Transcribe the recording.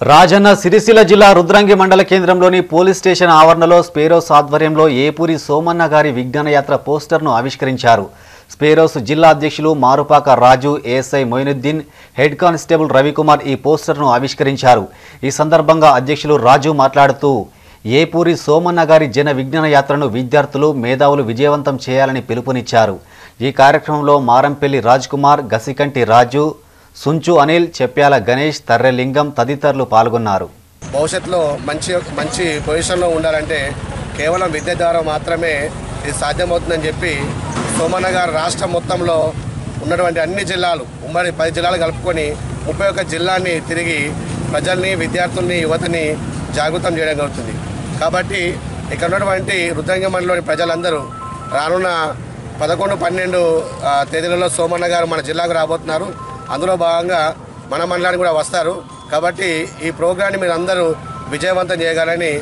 రాజన్న సిరిసిల్ల జిల్లా రుద్రంగి మండల కేంద్రంలోని పోలీస్ స్టేషన్ ఆవరణలో స్పేరోస్ ఆధ్వర్యంలో ఏపూరి సోమన్న గారి విజ్ఞానయాత్ర పోస్టర్ను ఆవిష్కరించారు. స్పేరోస్ జిల్లా అధ్యక్షులు Marupaka Raju ASI Moinuddin head constable Ravikumar ఈ పోస్టర్ను ఆవిష్కరించారు. ఈ సందర్భంగా అధ్యక్షులు రాజు మాట్లాడుతూ ఏపూరి సోమన్న గారి జన విజ్ఞాన యాత్రను విద్యార్థులు మేధావులు విజయవంతం చేయాలని పిలుపునిచ్చారు. ఈ కార్యక్రమంలో మారంపల్లి రాజ్ కుమార్ గసికంటి రాజు సుంచు అనిల్ చెప్పాల గణేష్ తర్రెలింగం తదితరులు పాల్గొన్నారు. భవిష్యత్తులో మంచి మంచి పొజిషన్లో ఉండాలంటే కేవలం విద్య ద్వారా మాత్రమే ఇది సాధ్యమవుతుందని చెప్పి సోమన్న గారు రాష్ట్రం మొత్తంలో ఉన్నటువంటి అన్ని జిల్లాలు ఉమ్మడి పది జిల్లాలు కలుపుకొని ముప్పై ఒక్క జిల్లాని తిరిగి ప్రజల్ని విద్యార్థుల్ని యువతని జాగృతం చేయడం జరుగుతుంది. కాబట్టి ఇక్కడ ఉన్నటువంటి రుద్రంగమండలిలోని ప్రజలందరూ రానున్న పదకొండు పన్నెండు తేదీలలో సోమన్న గారు మన జిల్లాకు రాబోతున్నారు. అందులో భాగంగా మన మండలానికి కూడా వస్తారు. కాబట్టి ఈ ప్రోగ్రాన్ని మీరు అందరూ విజయవంతం చేయగలని